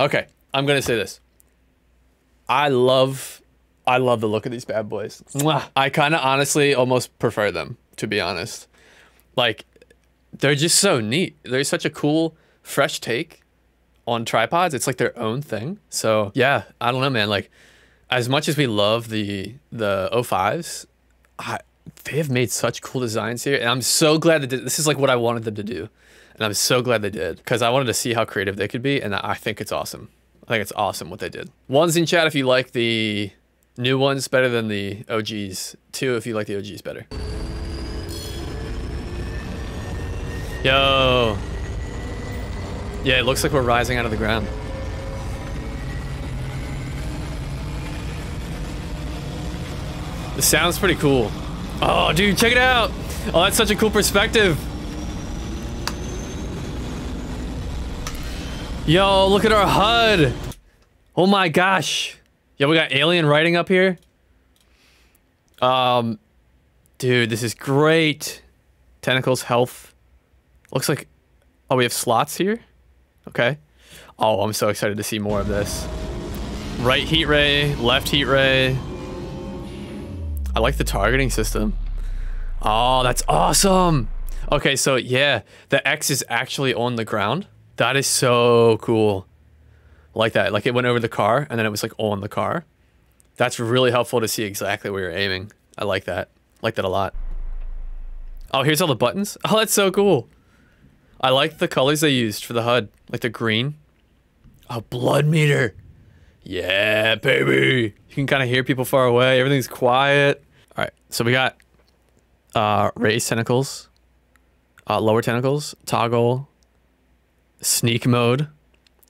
Okay, I'm gonna say this. I love, I love the look of these bad boys. Mwah. I kind of honestly almost prefer them, to be honest. Like, they're just so neat. They're such a cool, fresh take on tripods. It's like their own thing. So yeah, I don't know, man. Like, as much as we love the the 05s, I, they have made such cool designs here, and I'm so glad that this is like what I wanted them to do, and I'm so glad they did because I wanted to see how creative they could be, and I think it's awesome. I think it's awesome what they did. One's in chat if you like the new ones better than the OGs. Two if you like the OGs better. Yo. Yeah, it looks like we're rising out of the ground. The sound's pretty cool. Oh, dude, check it out. Oh, that's such a cool perspective. Yo, look at our HUD. Oh my gosh. Yo, we got alien writing up here. Um, dude, this is great. Tentacles, health. Looks like, oh, we have slots here. Okay. Oh, I'm so excited to see more of this. Right heat ray, left heat ray. I like the targeting system. Oh, that's awesome. Okay, so yeah, the X is actually on the ground. That is so cool. Like that. Like it went over the car and then it was like on the car. That's really helpful to see exactly where you're aiming. I like that. like that a lot. Oh, here's all the buttons. Oh, that's so cool. I like the colors they used for the HUD. Like the green. Oh, blood meter. Yeah, baby. You can kind of hear people far away. Everything's quiet. All right, so we got uh, raised tentacles, uh, lower tentacles, toggle, sneak mode,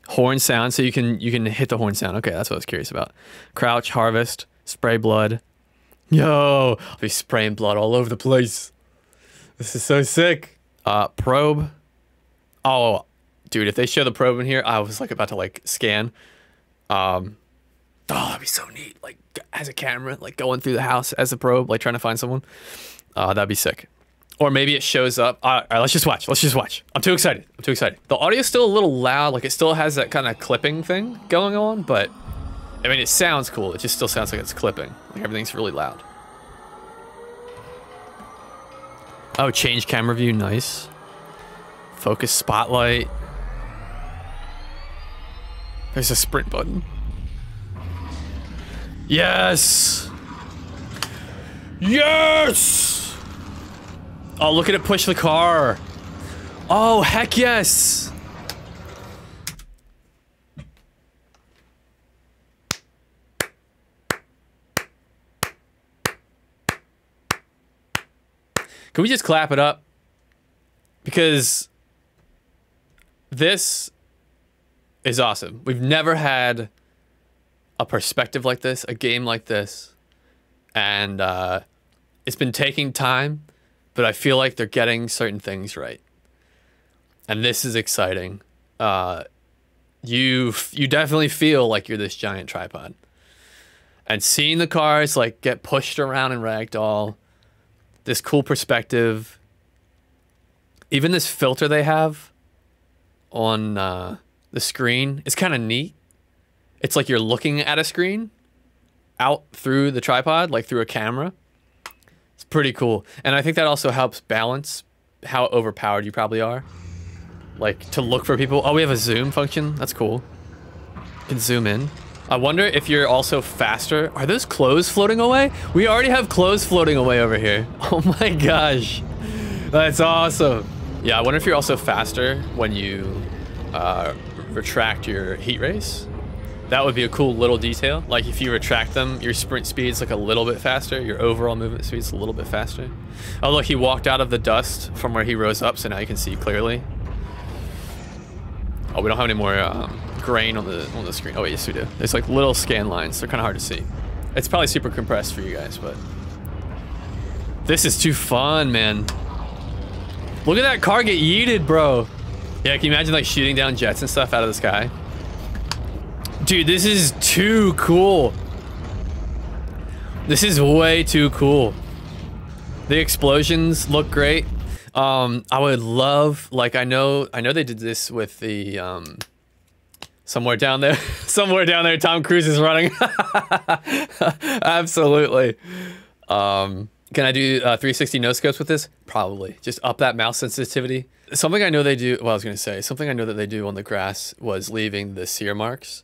horn sound. So you can you can hit the horn sound. Okay, that's what I was curious about. Crouch, harvest, spray blood. Yo, I'll be spraying blood all over the place. This is so sick. Uh, probe. Oh, dude, if they show the probe in here, I was like about to like scan. Um, oh, that'd be so neat. Like as a camera, like going through the house as a probe, like trying to find someone. Uh, that'd be sick. Or maybe it shows up. Uh, all right, let's just watch. Let's just watch. I'm too excited. I'm too excited. The audio's still a little loud. Like it still has that kind of clipping thing going on, but I mean, it sounds cool. It just still sounds like it's clipping. Like everything's really loud. Oh, change camera view. Nice. Focus spotlight. There's a sprint button. Yes! Yes! Oh, look at it push the car. Oh, heck yes! Can we just clap it up? Because this is awesome. We've never had a perspective like this, a game like this, and uh, it's been taking time, but I feel like they're getting certain things right, and this is exciting. Uh, you you definitely feel like you're this giant tripod, and seeing the cars like get pushed around in ragdoll, this cool perspective. Even this filter they have on uh, the screen is kind of neat. It's like you're looking at a screen out through the tripod, like through a camera. It's pretty cool. And I think that also helps balance how overpowered you probably are. Like to look for people. Oh, we have a zoom function. That's cool. You can zoom in. I wonder if you're also faster. Are those clothes floating away? We already have clothes floating away over here. Oh my gosh. That's awesome. Yeah, I wonder if you're also faster when you uh, retract your heat rays. That would be a cool little detail. Like if you retract them, your sprint speed's like a little bit faster. Your overall movement speed's a little bit faster. Oh look, he walked out of the dust from where he rose up, so now you can see clearly. Oh, we don't have any more um, grain on the on the screen. Oh, yes we do. There's like little scan lines. They're kind of hard to see. It's probably super compressed for you guys, but this is too fun, man. Look at that car get yeeted, bro. Yeah, can you imagine like shooting down jets and stuff out of the sky? Dude, this is too cool. This is way too cool. The explosions look great. Um, I would love, like, I know, I know they did this with the, um, Somewhere down there, somewhere down there, Tom Cruise is running. Absolutely. Um, can I do uh, 360 no scopes with this? Probably. Just up that mouse sensitivity. Something I know they do. Well, I was gonna say something I know that they do on the grass was leaving the sear marks.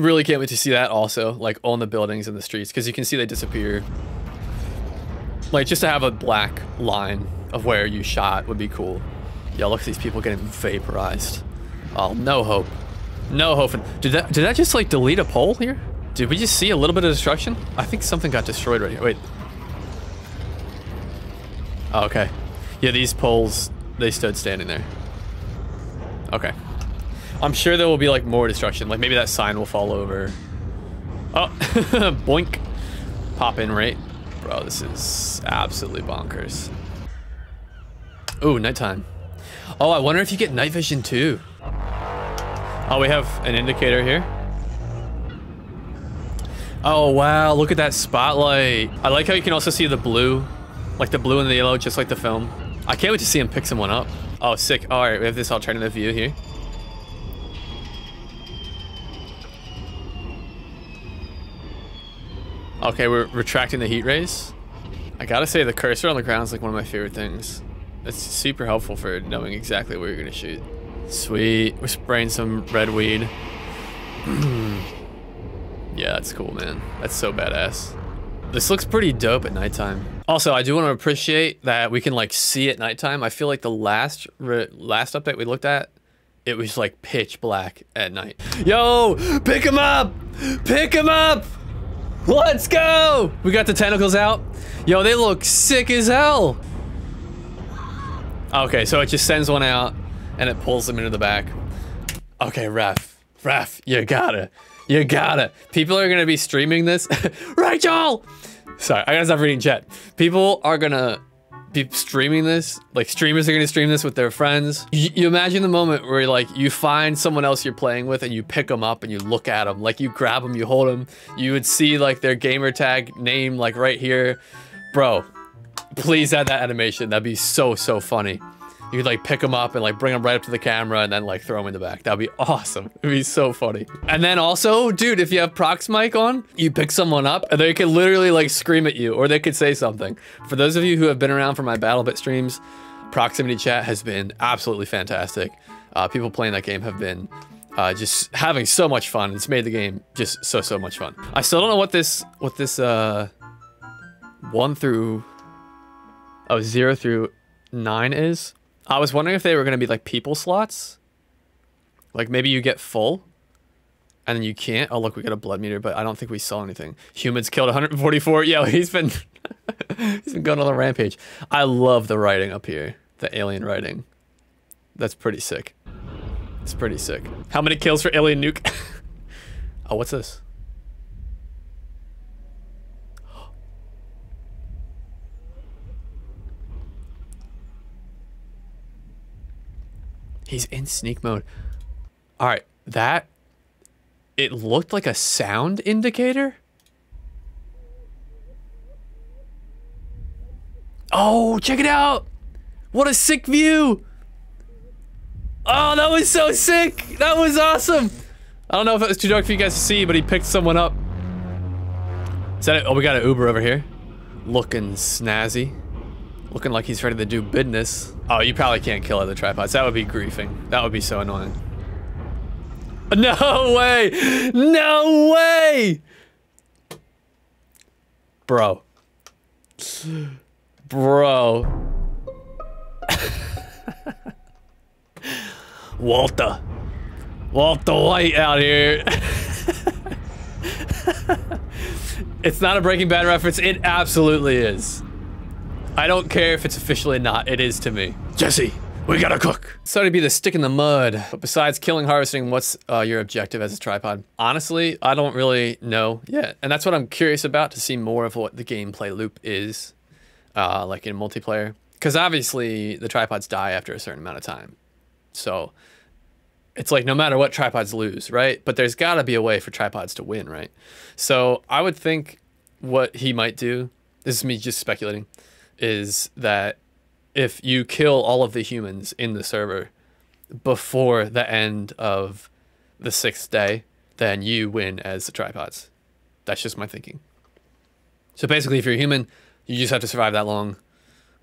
Really can't wait to see that also, like on the buildings and the streets, because you can see they disappear. Like just to have a black line of where you shot would be cool. Yeah, look at these people getting vaporized. Oh, no hope. No hope. Did that did that just like delete a pole here? Did we just see a little bit of destruction? I think something got destroyed right here. Wait. Oh, okay. Yeah, these poles, they stood standing there. Okay. I'm sure there will be like more destruction. Like maybe that sign will fall over. Oh, boink. Pop in right? Bro, this is absolutely bonkers. Ooh, nighttime. Oh, I wonder if you get night vision too. Oh, we have an indicator here. Oh, wow. Look at that spotlight. I like how you can also see the blue. Like the blue and the yellow, just like the film. I can't wait to see him pick someone up. Oh, sick. All right, we have this alternative view here. Okay, we're retracting the heat rays. I gotta say, the cursor on the ground is like one of my favorite things. It's super helpful for knowing exactly where you're gonna shoot. Sweet. We're spraying some red weed. yeah, that's cool, man. That's so badass. This looks pretty dope at nighttime. Also, I do want to appreciate that we can like see at nighttime. I feel like the last last update we looked at, it was like pitch black at night. Yo, pick him up! Pick him up! Let's go! We got the tentacles out. Yo, they look sick as hell. Okay, so it just sends one out and it pulls them into the back. Okay, Ref. Ref, you gotta. You gotta. People are gonna be streaming this. Rachel! Sorry, I gotta stop reading chat. People are gonna be streaming this. Like, streamers are gonna stream this with their friends. You, you imagine the moment where, like, you find someone else you're playing with and you pick them up and you look at them. Like, you grab them, you hold them. You would see, like, their gamer tag name, like, right here. Bro, please add that animation. That'd be so, so funny. You could like pick them up and like bring them right up to the camera and then like throw them in the back. That'd be awesome. It'd be so funny. And then also, dude, if you have prox mic on, you pick someone up and they could literally like scream at you or they could say something. For those of you who have been around for my BattleBit streams, proximity chat has been absolutely fantastic. Uh, people playing that game have been uh, just having so much fun. It's made the game just so, so much fun. I still don't know what this, what this, uh, one through, oh, zero through nine is. I was wondering if they were going to be like people slots. Like maybe you get full and then you can't. Oh, look, we got a blood meter, but I don't think we saw anything. Humans killed 144. Yeah, he's been he's been going on a rampage. I love the writing up here. The alien writing. That's pretty sick. It's pretty sick. How many kills for alien nuke? oh, what's this? He's in sneak mode. All right, that it looked like a sound indicator. Oh, check it out. What a sick view. Oh, that was so sick. That was awesome. I don't know if it was too dark for you guys to see, but he picked someone up. Is that it? Oh, we got an Uber over here. Looking snazzy. Looking like he's ready to do business. Oh, you probably can't kill other tripods. That would be griefing. That would be so annoying. No way! No way! Bro. Bro. Walter. Walter White out here. it's not a Breaking Bad reference. It absolutely is. I don't care if it's officially not. It is to me. Jesse, we gotta cook. Sorry to be the stick in the mud, but besides killing, harvesting, what's uh, your objective as a tripod? Honestly, I don't really know yet. And that's what I'm curious about, to see more of what the gameplay loop is, uh, like in multiplayer. Because obviously, the tripods die after a certain amount of time. So, it's like no matter what, tripods lose, right? But there's gotta be a way for tripods to win, right? So, I would think what he might do, this is me just speculating, is that if you kill all of the humans in the server before the end of the sixth day, then you win as the tripods. That's just my thinking. So basically, if you're human, you just have to survive that long.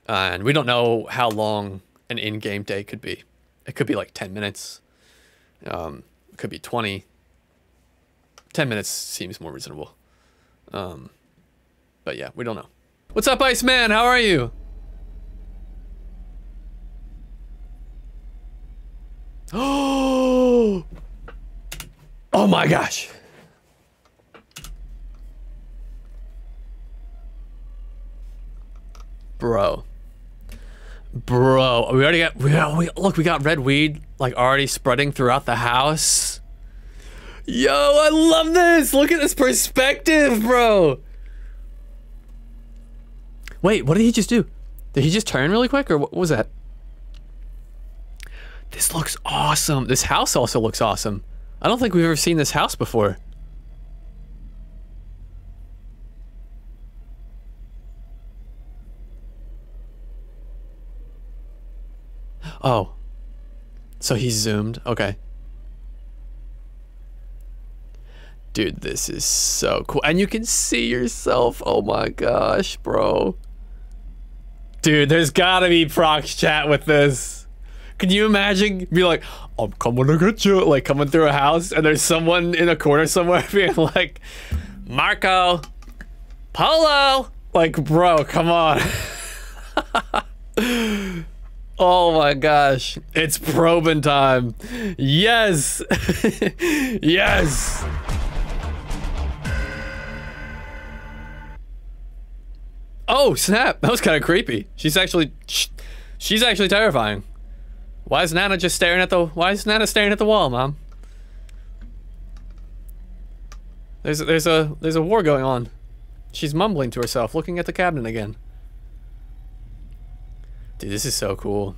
And we don't know how long an in-game day could be. It could be like 10 minutes. Um, it could be 20. 10 minutes seems more reasonable. Um, but yeah, we don't know. What's up, Iceman? How are you? Oh! Oh my gosh. Bro. Bro, we already got we, got, we look, we got red weed like already spreading throughout the house. Yo, I love this. Look at this perspective, bro. Wait, what did he just do? Did he just turn really quick or what was that? This looks awesome. This house also looks awesome. I don't think we've ever seen this house before. Oh. So he's zoomed. Okay. Dude, this is so cool. And you can see yourself. Oh my gosh, bro. Dude, there's gotta be prox chat with this. Can you imagine be like, I'm coming to get you, like coming through a house and there's someone in a corner somewhere being like, Marco, Polo. Like, bro, come on. oh my gosh. It's probing time. Yes. yes. Oh, snap. That was kind of creepy. She's actually, she's actually terrifying. Why is Nana just staring at the, why is Nana staring at the wall, Mom? There's, there's a, there's a war going on. She's mumbling to herself, looking at the cabinet again. Dude, this is so cool.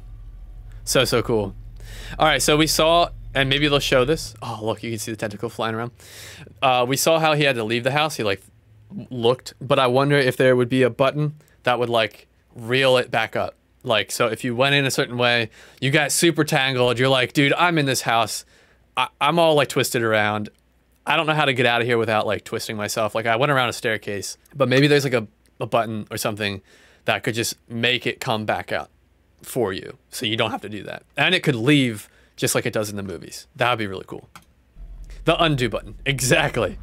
So, so cool. All right, so we saw, and maybe they'll show this. Oh, look, you can see the tentacle flying around. Uh, we saw how he had to leave the house. He, like, looked, but I wonder if there would be a button that would, like, reel it back up. Like, so if you went in a certain way, you got super tangled, you're like, dude, I'm in this house. I, I'm all, like, twisted around. I don't know how to get out of here without, like, twisting myself. Like, I went around a staircase, but maybe there's, like, a, a button or something that could just make it come back out for you. So you don't have to do that. And it could leave just like it does in the movies. That would be really cool. The undo button. Exactly.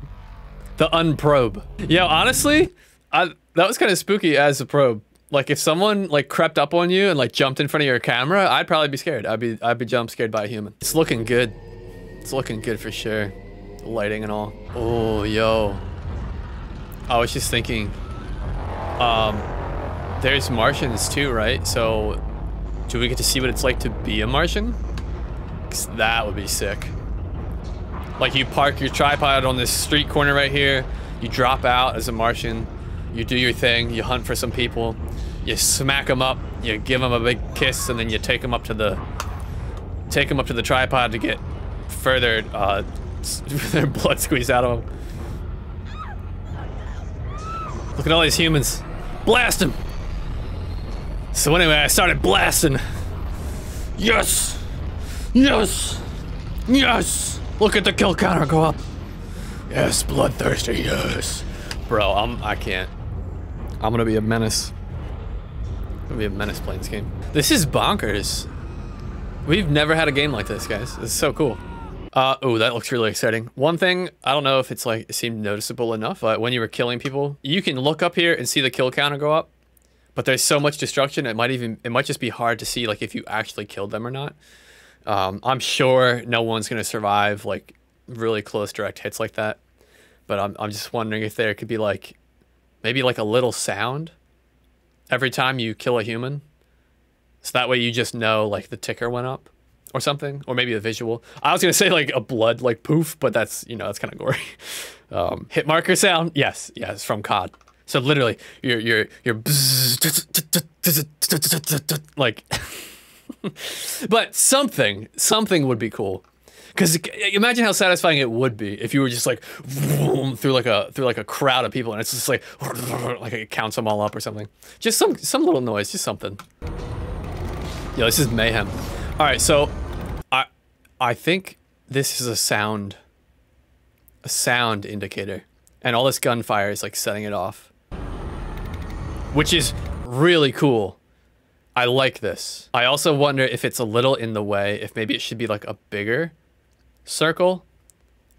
The unprobe. Yeah, honestly, I, that was kind of spooky as a probe. Like if someone like crept up on you and like jumped in front of your camera, I'd probably be scared. I'd be I'd be jump scared by a human. It's looking good. It's looking good for sure. The lighting and all. Oh, yo. I was just thinking um there's Martians too, right? So do we get to see what it's like to be a Martian? Cause that would be sick. Like you park your tripod on this street corner right here, you drop out as a Martian, you do your thing, you hunt for some people, you smack them up, you give them a big kiss, and then you take them up to the take them up to the tripod to get further uh, their blood squeezed out of them. Look at all these humans. Blast them! So anyway, I started blasting. Yes! Yes! Yes! Look at the kill counter go up. Yes, bloodthirsty, yes. Bro, I'm, I can't. I'm gonna be a menace. I'm gonna be a menace playing this game. This is bonkers. We've never had a game like this, guys. This is so cool. Uh, oh, that looks really exciting. One thing, I don't know if it's like, it seemed noticeable enough, but when you were killing people, you can look up here and see the kill counter go up but there's so much destruction it might even it might just be hard to see like if you actually killed them or not um, i'm sure no one's going to survive like really close direct hits like that but I'm, I'm just wondering if there could be like maybe like a little sound every time you kill a human. So that way you just know like the ticker went up or something or maybe a visual. I was going to say like a blood like poof but that's you know that's kind of gory. Um, hit marker sound? Yes yes from cod so literally, you're you're you're like, but something something would be cool. Because imagine how satisfying it would be if you were just like through like a through like a crowd of people and it's just like like it counts them all up or something. Just some some little noise, just something. Yo, this is mayhem. All right, so I I think this is a sound, a sound indicator, and all this gunfire is like setting it off, which is really cool. I like this. I also wonder if it's a little in the way, if maybe it should be like a bigger circle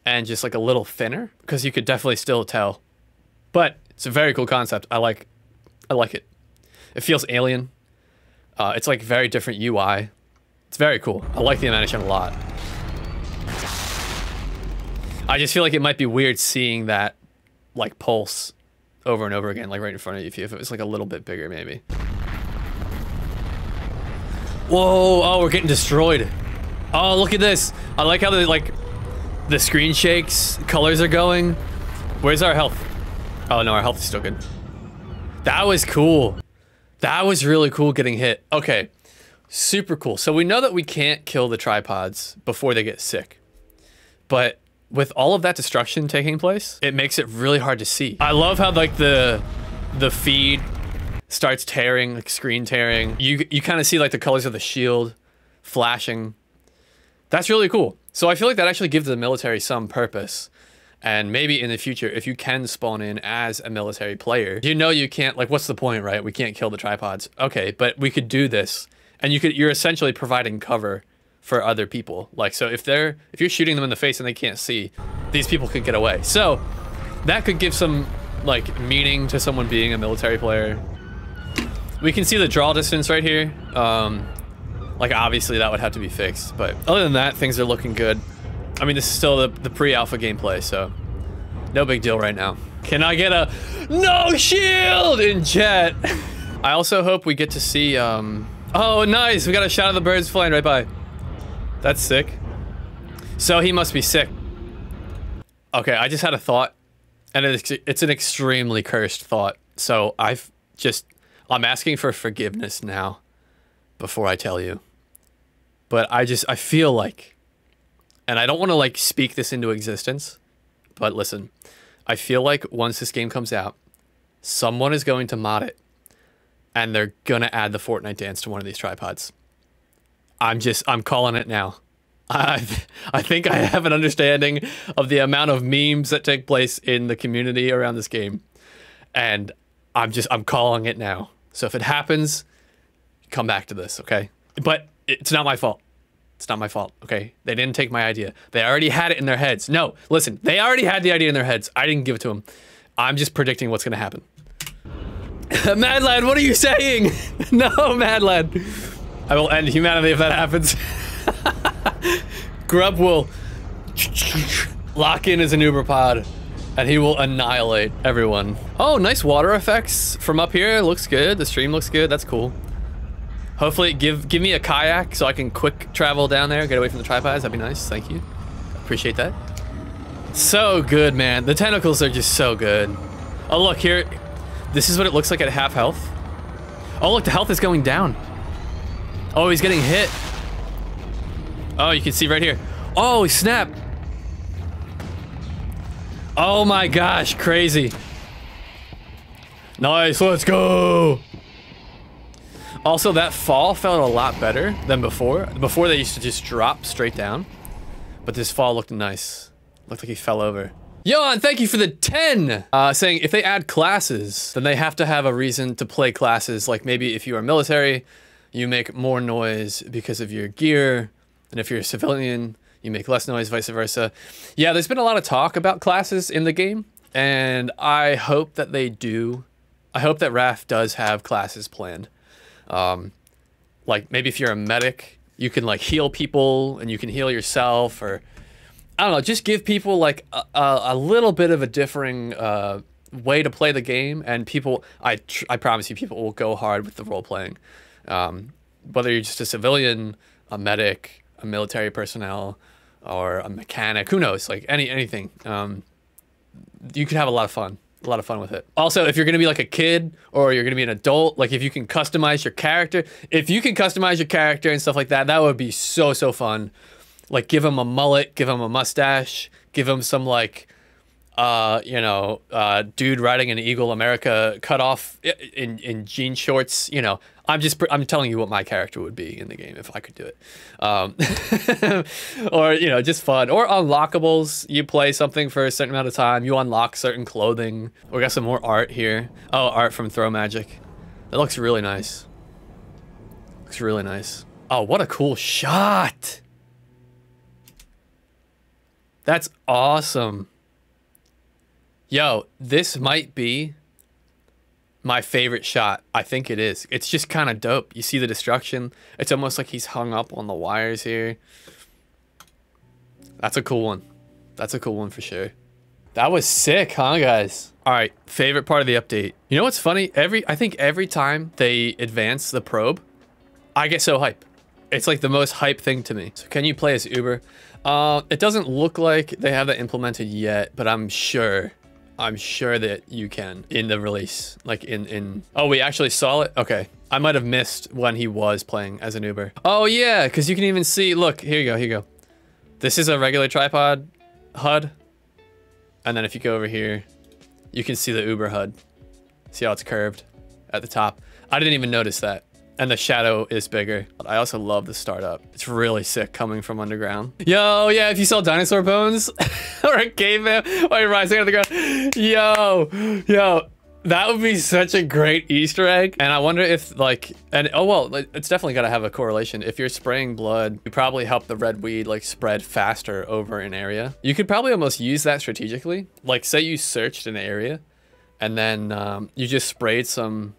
and just like a little thinner because you could definitely still tell. But it's a very cool concept. I like I like it. It feels alien. Uh, it's like very different UI. It's very cool. I like the animation a lot. I just feel like it might be weird seeing that like pulse over and over again, like right in front of you if it was like a little bit bigger maybe. Whoa, oh, we're getting destroyed. Oh, look at this. I like how the like the screen shakes, colors are going. Where's our health? Oh no, our health is still good. That was cool. That was really cool getting hit. Okay, super cool. So we know that we can't kill the tripods before they get sick. But with all of that destruction taking place, it makes it really hard to see. I love how like the the feed starts tearing, like screen tearing. You you kind of see like the colors of the shield flashing. That's really cool. So I feel like that actually gives the military some purpose. And maybe in the future, if you can spawn in as a military player, you know you can't, like, what's the point, right? We can't kill the tripods. Okay, but we could do this. And you could, you're essentially providing cover for other people. Like, so if they're, if you're shooting them in the face and they can't see, these people could get away. So that could give some, like, meaning to someone being a military player. We can see the draw distance right here. Um, like, obviously that would have to be fixed. But other than that, things are looking good. I mean, this is still the, the pre-alpha gameplay, so no big deal right now. Can I get a no shield in jet? I also hope we get to see, um, oh, nice. We got a shot of the birds flying right by. That's sick. So he must be sick. Okay, I just had a thought, and it's, it's an extremely cursed thought. So I've just, I'm asking for forgiveness now before I tell you. But I just, I feel like and I don't want to like speak this into existence, but listen, I feel like once this game comes out, someone is going to mod it and they're going to add the Fortnite dance to one of these tripods. I'm just, I'm calling it now. I, I think I have an understanding of the amount of memes that take place in the community around this game. And I'm just, I'm calling it now. So if it happens, come back to this, okay? But it's not my fault. It's not my fault, okay? They didn't take my idea. They already had it in their heads. No, listen, they already had the idea in their heads. I didn't give it to them. I'm just predicting what's gonna happen. Mad Lad, what are you saying? no, Mad Lad. I will end humanity if that happens. Grub will lock in as an Uber pod and he will annihilate everyone. Oh, nice water effects from up here. Looks good. The stream looks good. That's cool. Hopefully, give give me a kayak so I can quick travel down there, get away from the tripods. That'd be nice. Thank you. Appreciate that. So good, man. The tentacles are just so good. Oh, look here. This is what it looks like at half health. Oh, look, the health is going down. Oh, he's getting hit. Oh, you can see right here. Oh, snap. Oh my gosh, crazy. Nice, let's go. Also, that fall felt a lot better than before. Before, they used to just drop straight down. But this fall looked nice. Looked like he fell over. Yon, thank you for the 10! Uh, saying if they add classes, then they have to have a reason to play classes. Like maybe if you are military, you make more noise because of your gear. And if you're a civilian, you make less noise, vice versa. Yeah, there's been a lot of talk about classes in the game. And I hope that they do. I hope that Raf does have classes planned. Um, like maybe if you're a medic, you can like heal people and you can heal yourself, or I don't know, just give people like a, a, little bit of a differing uh, way to play the game, and people, I I promise you, people will go hard with the role playing. Um, whether you're just a civilian, a medic, a military personnel, or a mechanic, who knows? Like any anything, um, you could have a lot of fun a lot of fun with it. Also, if you're gonna be like a kid or you're gonna be an adult, like if you can customize your character, if you can customize your character and stuff like that, that would be so so fun. Like give him a mullet, give him a mustache, give him some like uh, you know, uh, dude riding an Eagle America cut off in in jean shorts, you know, I'm just I'm telling you what my character would be in the game if I could do it, um, or you know just fun or unlockables. You play something for a certain amount of time, you unlock certain clothing. We got some more art here. Oh, art from Throw Magic. That looks really nice. Looks really nice. Oh, what a cool shot! That's awesome. Yo, this might be my favorite shot. I think it is. It's just kind of dope. You see the destruction. It's almost like he's hung up on the wires here. That's a cool one. That's a cool one for sure. That was sick, huh, guys? All right, favorite part of the update. You know what's funny? Every I think every time they advance the probe, I get so hype. It's like the most hype thing to me. So can you play as Uber? Uh, it doesn't look like they have that implemented yet, but I'm sure I'm sure that you can in the release, like in, in, oh, we actually saw it. Okay. I might have missed when he was playing as an Uber. Oh yeah. Cause you can even see, look, here you go, here you go. This is a regular tripod HUD. And then if you go over here, you can see the Uber HUD. See how it's curved at the top. I didn't even notice that and the shadow is bigger. I also love the startup. It's really sick coming from underground. Yo, yeah, if you saw dinosaur bones or a caveman while you're rising out of the ground, yo, yo, that would be such a great Easter egg. And I wonder if like, and oh, well, it's definitely got to have a correlation. If you're spraying blood, you probably help the red weed like spread faster over an area. You could probably almost use that strategically. Like say you searched an area and then um, you just sprayed some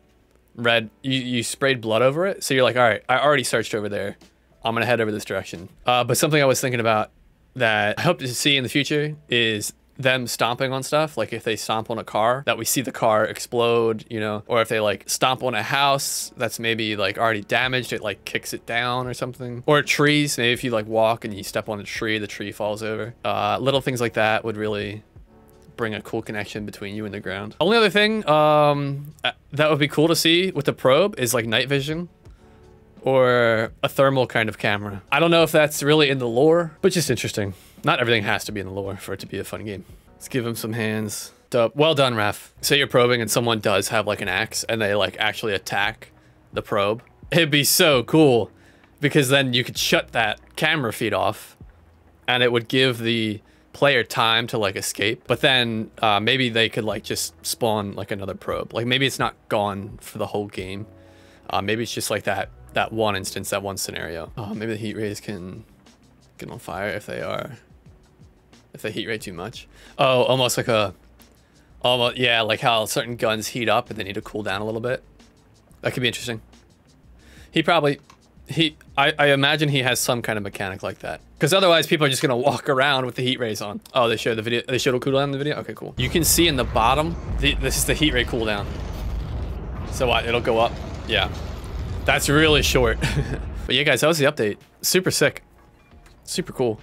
red, you, you sprayed blood over it. So you're like, all right, I already searched over there. I'm going to head over this direction. Uh, but something I was thinking about that I hope to see in the future is them stomping on stuff. Like if they stomp on a car, that we see the car explode, you know, or if they like stomp on a house that's maybe like already damaged, it like kicks it down or something. Or trees, maybe if you like walk and you step on a tree, the tree falls over. Uh, little things like that would really bring a cool connection between you and the ground. Only other thing um, uh, that would be cool to see with the probe is like night vision or a thermal kind of camera. I don't know if that's really in the lore, but just interesting. Not everything has to be in the lore for it to be a fun game. Let's give him some hands. Well done, Raf. Say you're probing and someone does have like an axe and they like actually attack the probe. It'd be so cool because then you could shut that camera feed off and it would give the player time to like escape, but then uh, maybe they could like just spawn like another probe. Like maybe it's not gone for the whole game. Uh, maybe it's just like that that one instance, that one scenario. Oh, maybe the heat rays can get on fire if they are if they heat ray too much. Oh, almost like a almost yeah, like how certain guns heat up and they need to cool down a little bit. That could be interesting. He probably he I, I imagine he has some kind of mechanic like that. Because otherwise people are just gonna walk around with the heat rays on. Oh, they showed the video they showed a cooldown in the video? Okay, cool. You can see in the bottom, the, this is the heat ray cooldown. So it'll go up? Yeah. That's really short. but yeah guys, that was the update. Super sick. Super cool.